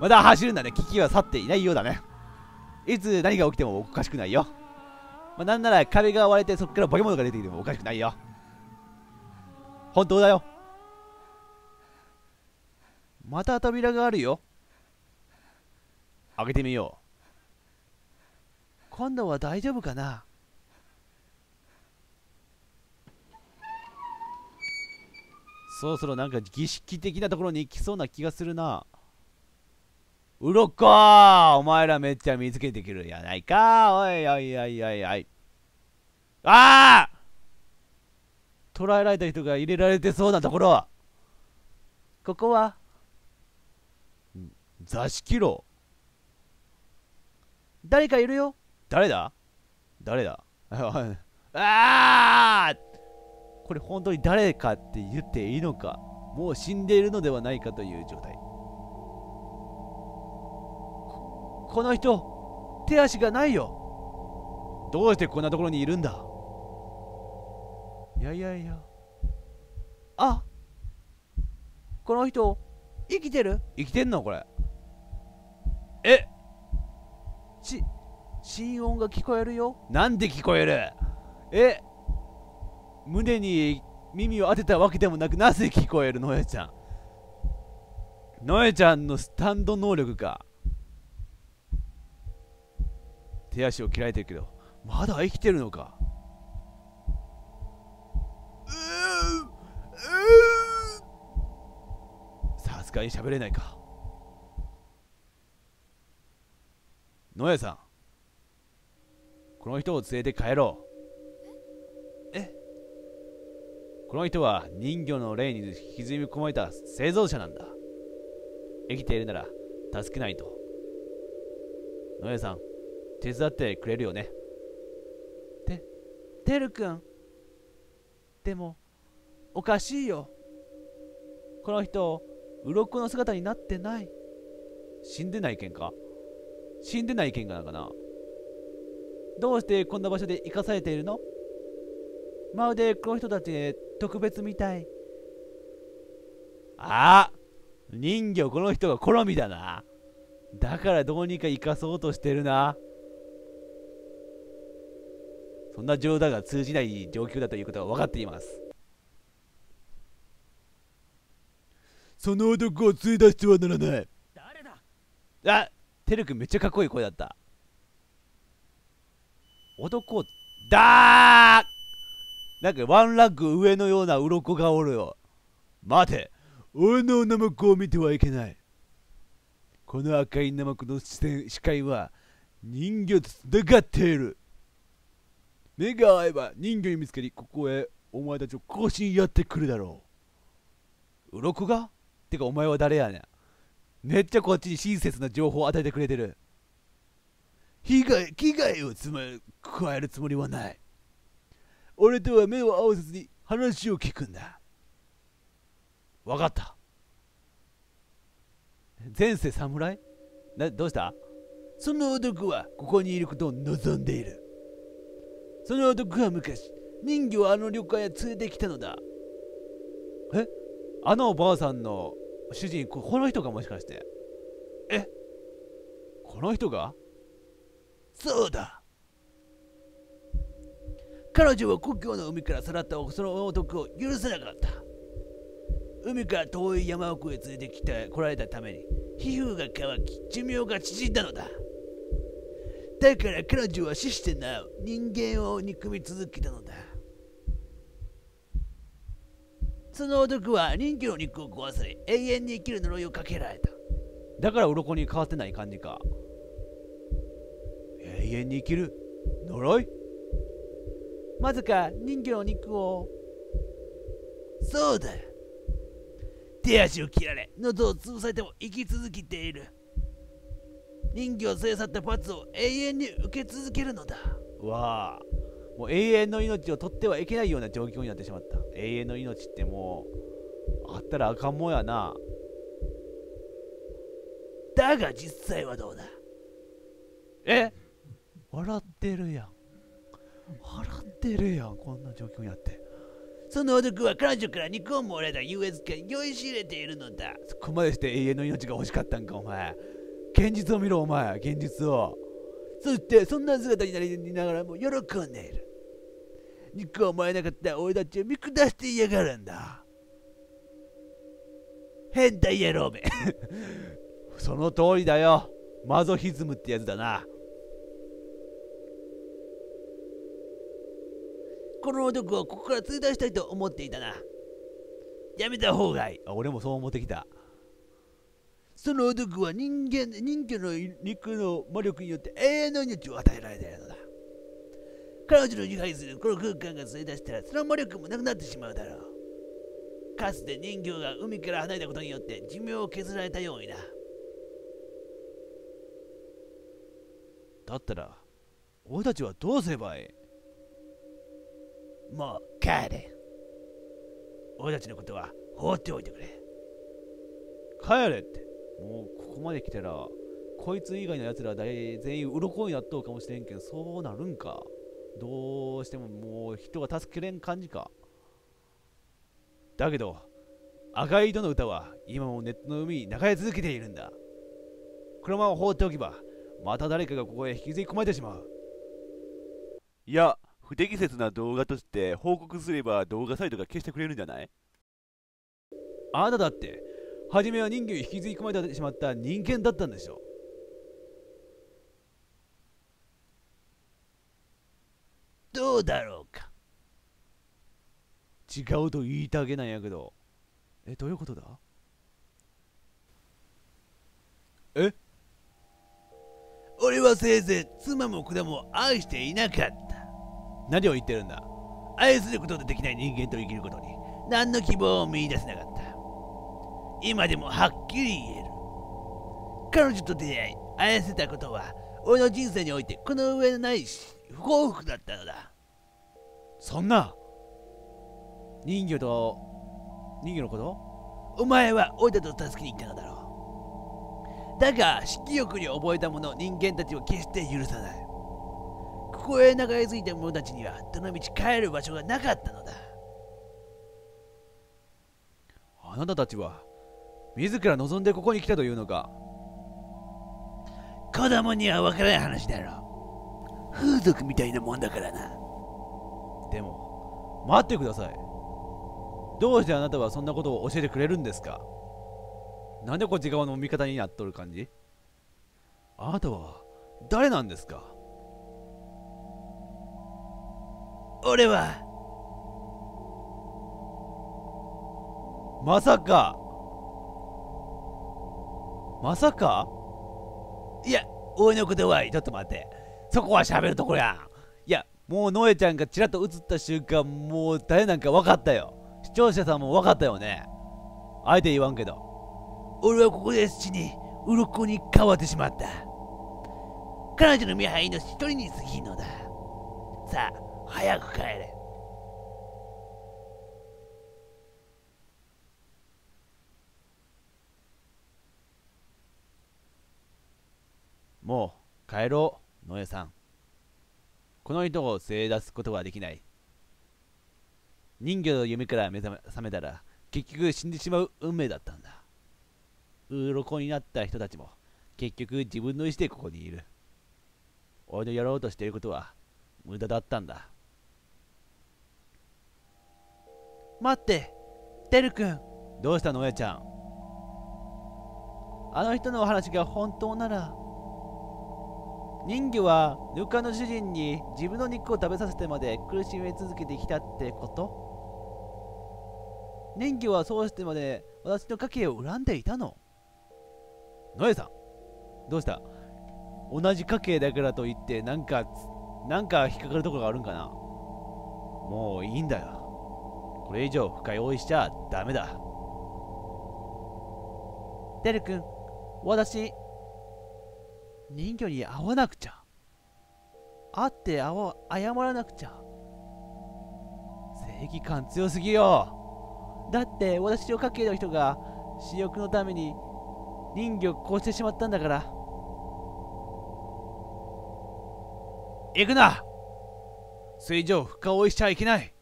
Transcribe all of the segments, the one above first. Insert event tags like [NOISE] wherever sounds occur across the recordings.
まだ走るんだね。危機は去っていないようだね。いつ何が起きてもおかしくないよ。まあ、なんなら壁が割れてそこから化け物が出てきてもおかしくないよ。本当だよ。また扉があるよ。開けてみよう。今度は大丈夫かなそろそろなんか儀式的なところに行きそうな気がするな。うろこお前らめっちゃ見つけてくるやないか。おいおいおいおいおい。ああ捕らえられた人が入れられてそうなところ。ここは？座敷牢。誰かいるよ？誰だ？誰だ？[LAUGHS] ああこれ本当に誰かって言っていいのか。もう死んでいるのではないかという状態。ここの人手足がないよ。どうしてこんなところにいるんだ？いやいやいや。あこの人生きてる？生きてんの？これ。え？し心音が聞こえるよ。なんで聞こえる？え？胸に耳を当てたわけでもなくなぜ聞こえる？のえちゃん。のえちゃんのスタンド能力か手足を切られてるけどまだ生きてるのか？さすがに喋れないか。野谷さんこの人を連れて帰ろう。え？この人は人魚の霊に歪み込まれた製造者なんだ。生きているなら助けないと。野谷さん手伝ってくれるよね。ててるくんでもおかしいよ。この人鱗の姿になってない。死んでないけんか？死んでない剣がなんかなどうしてこんな場所で生かされているの？まるでこの人たち特別みたい。あ人魚この人が好みだな。だからどうにか生かそうとしてるなそんな冗談が通じない状況だということが分かっています。その男を連れ出してはならない。誰だ？あてるくんめっちゃかっこいい声だった。男だーなんかワンランク上のような鱗がおるよ。待て。俺のナマコを見てはいけない。この赤いナマコの視界は人魚とつながっている目が合えば人魚に見つかりここへお前たちを更新やってくるだろう鱗が？てかお前は誰やねんめっちゃこっちに親切な情報を与えてくれてる。被害、危害をつま加えるつもりはない。俺とは目を合わせずに話を聞くんだ。わかった。前世侍？な、どうした？その男はここにいることを望んでいる。その男は昔、人魚をあの旅館へ連れてきたのだ。え？あのおばあさんの主人公この人がもしかして？え？この人が？そうだ。彼女は故郷の海からさらったその男を許せなかった。海から遠い山奥へ連れてきて来られたために皮膚が乾き寿命が縮んだのだだから彼女は死してなお人間を憎み続けたのだ。その男は人魚の肉を壊され永遠に生きる呪いをかけられた。だから鱗に変わってない感じか。永遠に生きる呪い？まずか人魚の肉を。そうだ。手足を切られ喉を潰されても生き続けている人魚を連れ去った罰を永遠に受け続けるのだ。わあ。もう永遠の命を取ってはいけないような状況になってしまった。永遠の命ってもうあったらあかんもんやな。だが実際はどうだ？え？笑ってるやん。笑ってるやんこんな状況になって。その男は彼女から肉をもらえた優越感に酔いしれているのだ。そこまでして永遠の命が欲しかったんか、お前。現実を見ろ、お前。現実を。そして、そんな姿になりながらも喜んでいる。肉をもえなかった俺たちを見下して嫌がるんだ。変態野郎め。[LAUGHS] その通りだよ。マゾヒズムってやつだな。この男をここから連れ出したいと思っていたな。やめた方がいい。俺もそう思ってきた。その男は人間、人魚の肉の魔力によって永遠の命を与えられているのだ。彼女の支配するこの空間が連れ出したら、その魔力もなくなってしまうだろう。かつて人魚が海から離れたことによって寿命を削られたようにな。だったら、俺たちはどうすればいい？もう帰れ。俺たちのことは放っておいてくれ。帰れって。もうここまで来たら、こいつ以外の奴ら大全員鱗になっとうかもしれんけど、そうなるんか。どうしてももう人が助けれん感じか。だけど、赤い糸の歌は今もネットの海に流れ続けているんだ。このまま放っておけば、また誰かがここへ引きずり込まれてしまう。いや、不適切な動画として報告すれば動画サイトが消してくれるんじゃない？あなただって、初めは人魚に引きずり込まれてしまった人間だったんでしょう。どうだろうか？違うと言いたげなんやけど。え、どういうことだ？え？俺はせいぜい妻も子供も愛していなかった。何を言ってるんだ？愛することのできない人間と生きることに何の希望を見出せなかった。今でもはっきり言える。彼女と出会い、愛せたことは俺の人生においてこの上のないし不幸福だったのだ。そんな人魚と人魚のこと？お前は俺たちを助けに行ったのだろう。だが、色欲に覚えた者、人間たちを決して許さない。ここへ流れ着いた者たちには、どの道帰る場所がなかったのだ。あなたたちは自ら望んでここに来たというのか。子供には分からない話だろ。う。風俗みたいなもんだからな。でも待ってください。どうしてあなたはそんなことを教えてくれるんですか？なんでこっち側の味方になっとる感じ？あなたは誰なんですか？俺は、まさかまさか？いや、俺のことはいい。ちょっと待って。そこは喋るところやん。いやもうノエちゃんがちらっと映った瞬間もう誰なんか分かったよ視聴者さんも分かったよねあえて言わんけど俺はここで死に、鱗に変わってしまった。彼女の見張りの一人に過ぎんのだ。さあ、早く帰れ。もう帰ろうノエさん。この人を連れ出すことはできない。人魚の夢から目覚め覚めたら結局死んでしまう運命だったんだ。鱗になった人たちも結局自分の意思でここにいる。俺のやろうとしていることは無駄だったんだ。待って、てるくん。どうしたノエちゃん。あの人のお話が本当なら人魚はぬかの主人に自分の肉を食べさせてまで苦しめ続けてきたってこと？人魚はそうしてまで私の家系を恨んでいたの？ノエさんどうした？同じ家系だからといってなんかなんか引っかかるところがあるんかな？もういいんだよ。これ以上深追いしちゃダメだ。てるくん私人魚に会わなくちゃ。会って会わ謝らなくちゃ。正義感強すぎよ。だって私の家系の人が私欲のために人魚を殺してしまったんだから。行くな。水上深追いしちゃいけない。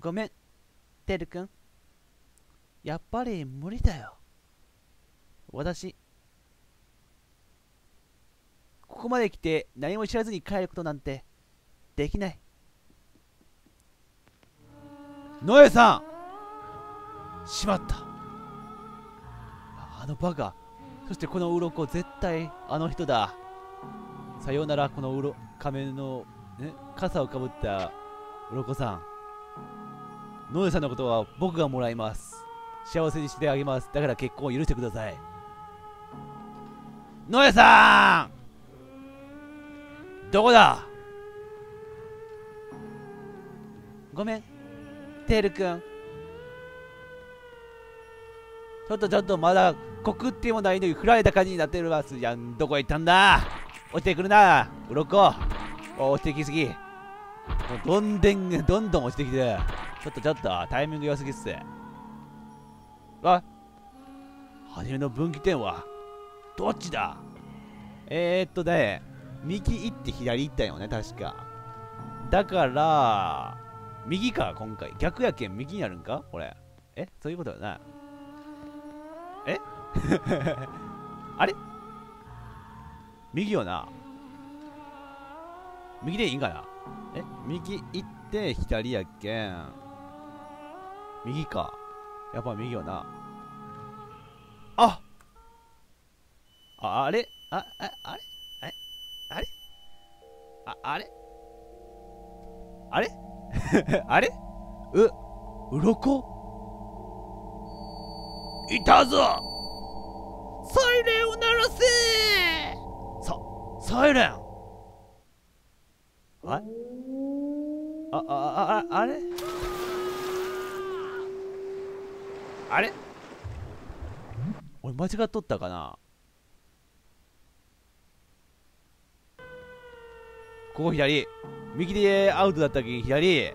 ごめん、てるくん。やっぱり無理だよ。私、ここまで来て何も知らずに帰ることなんてできない。野江さんしまった。あのバカ。そしてこの鱗絶対あの人だ。さようならこのうろ仮面の、ね、傘をかぶった鱗さん。野江さんのことは僕がもらいます。幸せにしてあげます。だから結婚を許してください。野江さんどこだ？ごめん。テールくん。ちょっとちょっとまだ告ってもないのに振られた感じになってるますじゃん。どこ行ったんだ？落ちてくるな。鱗お落ちてきすぎ。もうどんでんどんどん落ちてきて。ちょっとちょっとタイミング良すぎっす。あ初めの分岐点はどっちだ？えー、っとね。右行って左行ったよね確か。だから右か今回。逆やけん右になるんか？これ。え？そういうことだな。え？[LAUGHS] あれ？右よな。右でいいんかな？え？右行って左やけん。右か。やっぱ右よな。あ！ああれ？あああれ？ああれ？あれ？あれ？[LAUGHS] う鱗？いたぞ！サイレンを鳴らせ！さサイレン！あああああれ？あれ？俺間違っとったかな？ここ左。右でアウトだったけ左。よ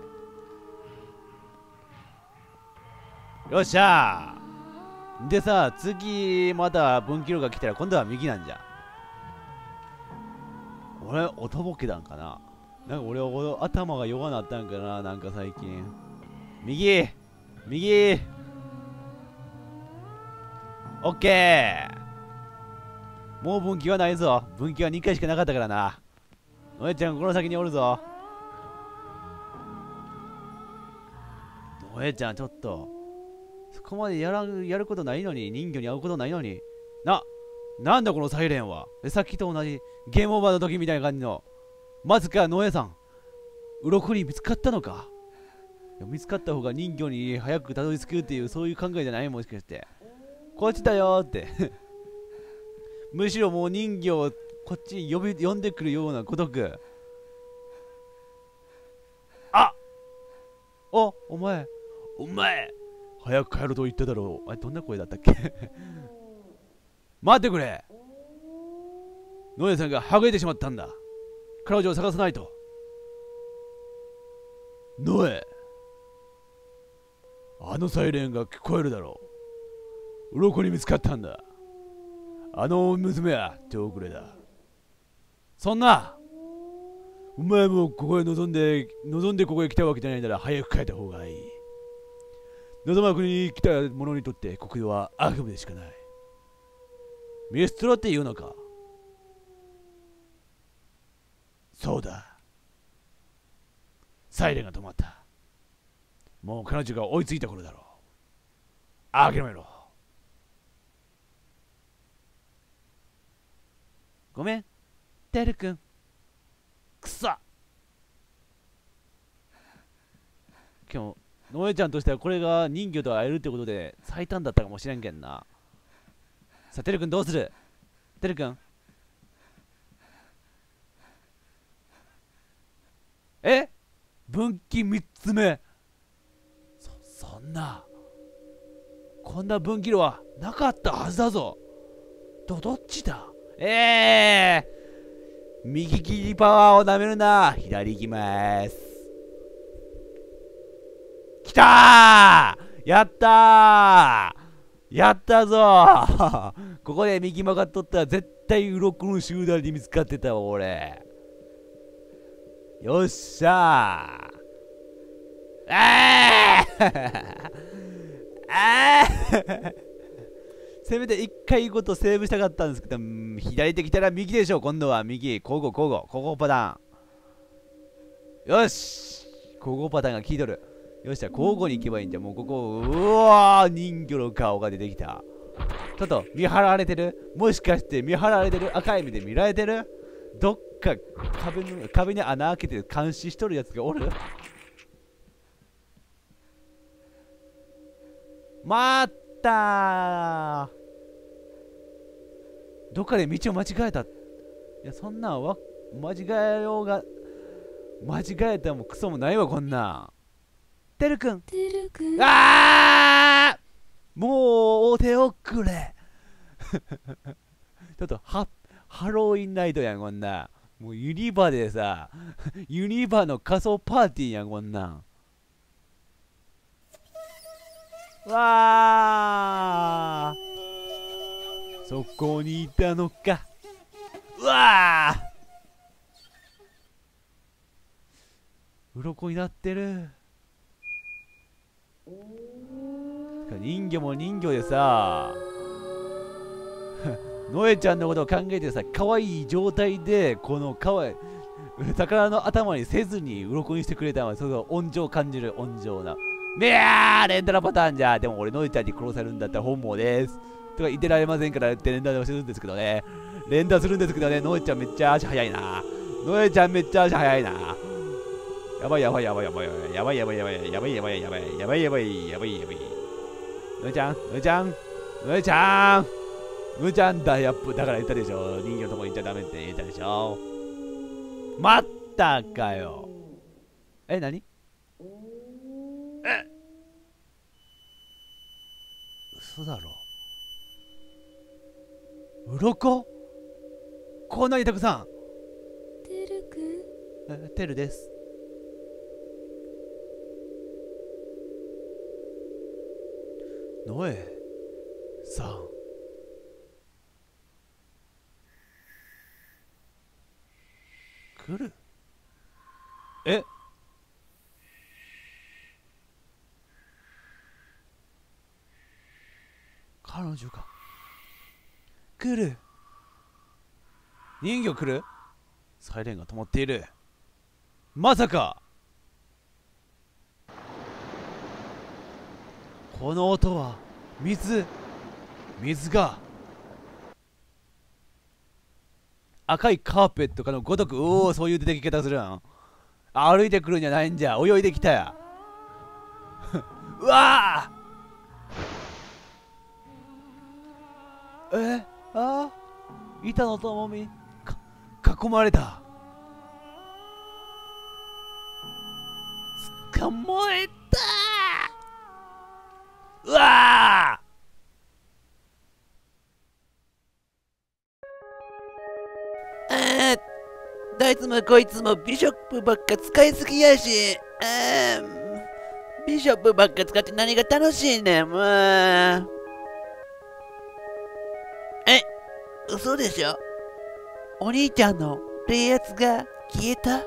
っしゃ。でさ次また分岐路が来たら今度は右なんじゃ。俺おとぼけたんかな。なんか俺俺頭が弱なったんかななんか最近。右。右。オッケー。もう分岐はないぞ。分岐は2回しかなかったからな。おえちゃんこの先におるぞ。おえちゃんちょっと。そこまでやらやることないのに人魚に会うことないのに。ななんだこのサイレンは？さっきと同じゲームオーバーの時みたいな感じの。まずか野江さん鱗に見つかったのか？見つかった方が人魚に早くたどり着くっていうそういう考えじゃないもしかして。こっちだよって。[LAUGHS] むしろもう人魚をこっちに呼び呼んでくるようなごとくあ！おお前。お前！早く帰ると言っただろう。あれどんな声だったっけ？[LAUGHS] 待ってくれ。野江さんがはぐれてしまったんだ。彼女を探さないと。野江あのサイレンが聞こえるだろう。鱗に見つかったんだ。あの娘は手遅れだそんな。お前もここへ望んで望んでここへ来たわけじゃないなら早く帰った方がいい。望ま国に来た者にとって国土は悪夢でしかない。見捨てろって言うのか。そうだ。サイレンが止まった。もう彼女が追いついた頃だろう。諦めろ。ごめん。てるくん。くそ。今日ノエちゃんとしてはこれが人魚と会えるってことで最短だったかもしれんけんな。さあてるくんどうする？てるくん。え？分岐3つ目。そそんな。こんな分岐路はなかったはずだぞ。どどっちだ？ええー、右切りパワーをなめるな。左行きます。きたー！やったー！やったぞ [LAUGHS] ここで右曲がっとったら絶対鱗の集団に見つかってたわ俺。よっしゃー！えー！[LAUGHS] あー！せめて1回ごとセーブしたかったんですけど、左手来たら右でしょ、今度は右。交互交互、交互パターン。よし交互パターンが効いとる。よっしゃ、交互に行けばいいんじゃ。もうここ、うわー、人魚の顔が出てきた。ちょっと見張られてる？もしかして見張られてる？赤い目で見られてる？どっか壁の壁に穴開けて監視しとるやつがおる？待ったーどっかで道を間違えた。いやそんなんわ間違えようが間違えたもクソもないわこんなん。てるくん。てるくん。あー！もうお手遅れ。[LAUGHS] ちょっとハハロウィンナイトやんこんなん。もうユニバでさ [LAUGHS] ユニバの仮装パーティーやんこんなん。わーそこにいたのか。うわー。鱗になってる。人魚も人魚でさ。[LAUGHS] ノエちゃんのことを考えてさ可愛い状態でこの可愛い魚の頭にせずに鱗にしてくれたのはその温情を感じる温情な。めやーレンタルパターンじゃ。でも俺ノエちゃんに殺されるんだったら本望です。とか言ってられませんからって連打するんですけどね。連打するんですけどね。ノエちゃんめっちゃ足速いな。ノエちゃんめっちゃ足速いな。やばいやばいやばいやばい。やばいやばいやばいやばいやばいやばいやばいやばいやばい。やばいノエちゃんノエちゃんノエちゃん。ノエちゃんだやっぱだから言ったでしょ。人魚のとこ行っちゃダメって言ったでしょ。待ったかよ。え何？え？嘘だろ。鱗？こんなにたくさん。てるくん。えテルです。ノエさん。来る？え？彼女が来る。人魚来る？サイレンが灯っている。まさか。この音は水。水が。赤いカーペットかのごとくおおそういう出てき方するん？歩いてくるんじゃないんじゃ。泳いできたや。[LAUGHS] うわあえ？あ板野友美か囲まれた。捕まえた。うわああーどいつもこいつもビショップばっか使いすぎやし。あービショップばっか使って何が楽しいねん。もう嘘でしょ？お兄ちゃんの冷圧が消えた？